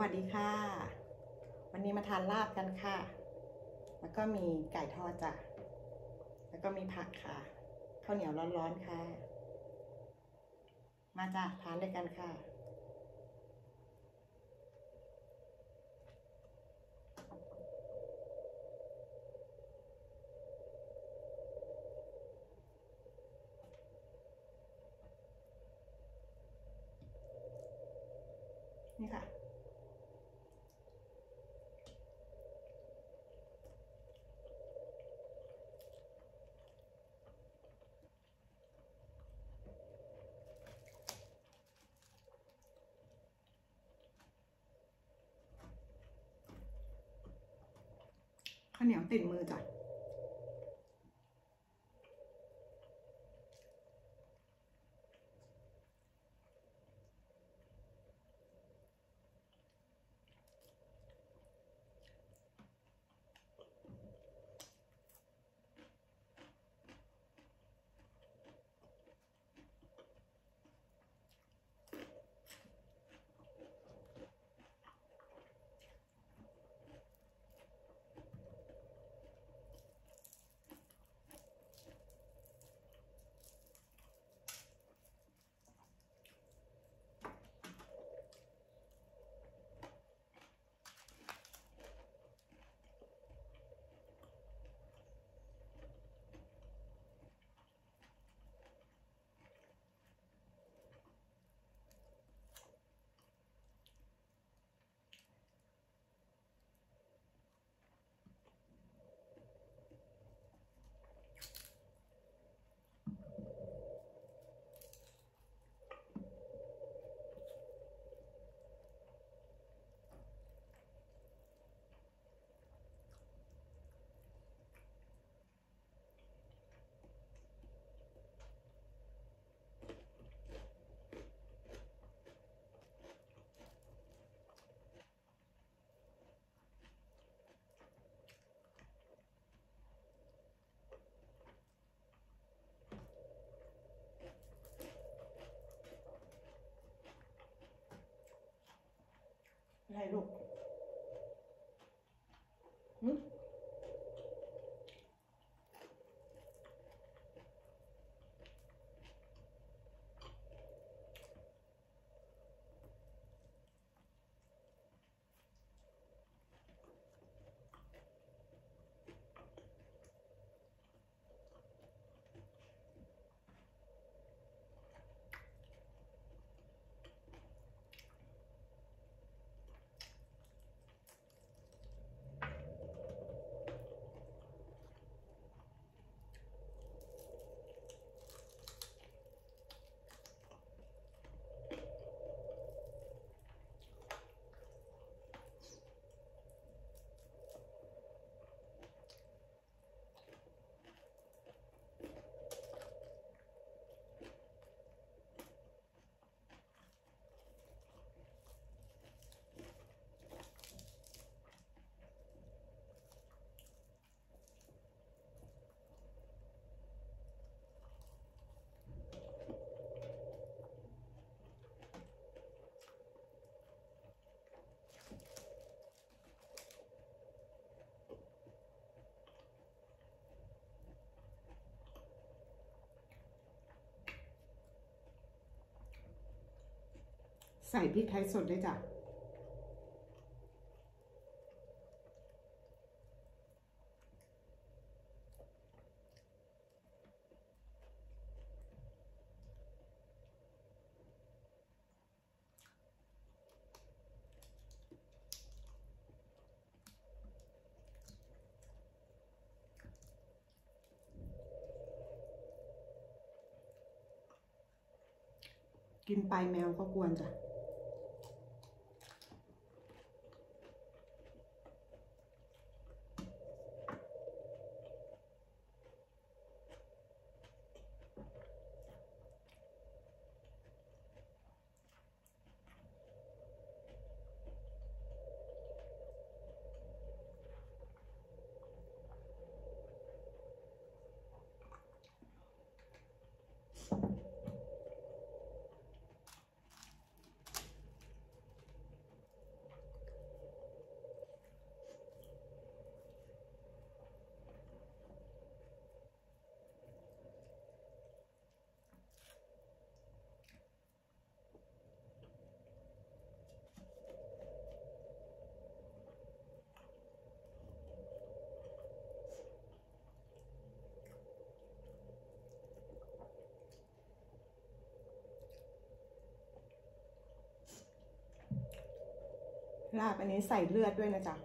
วัสดีค่ะ วันนี้มาทานลาบกันค่ะ แล้วก็มีไก่ทอดจ้ะ แล้วก็มีผักค่ะ ข้าวเหนียวร้อนๆค่ะ มาจ้ะทานด้วยกันค่ะนี่ค่ะ ข้าวเหนียวติดมือจ้ะ ลูก ใส่พริกไทยสดด้วยจ้ะกินไปแมวก็กวนจ้ะ ลาบอันนี้ใส่เลือดด้วยนะจ๊ะ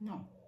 No. อร่อยจ้ะ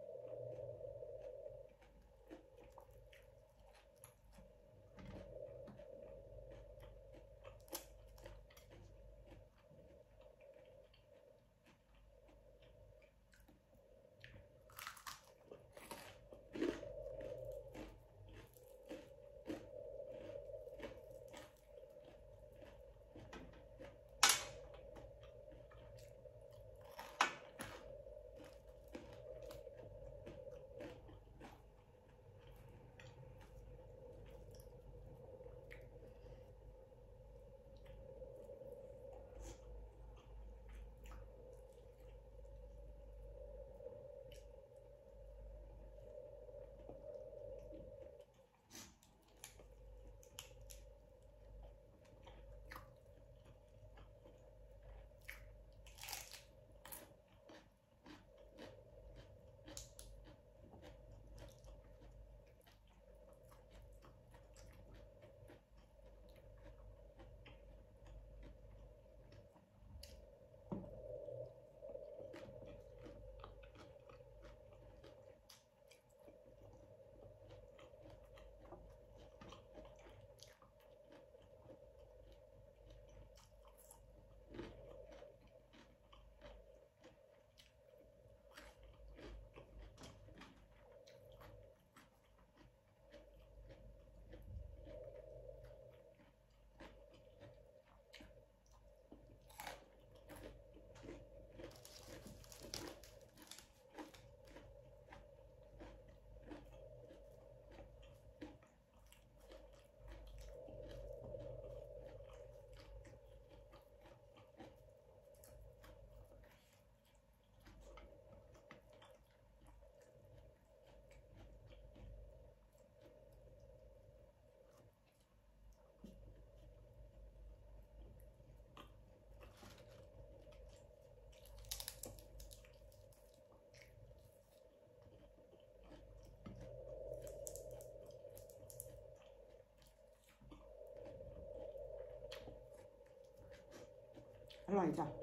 โอ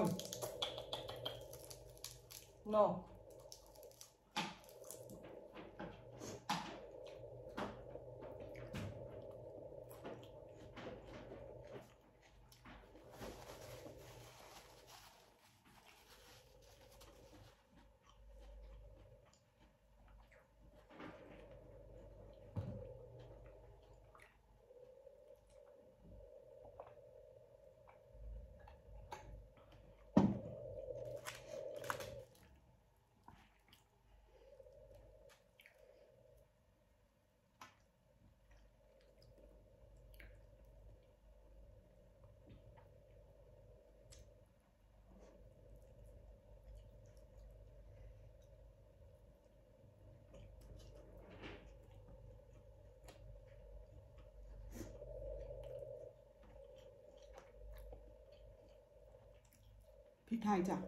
น no พริกไทยจ้ะ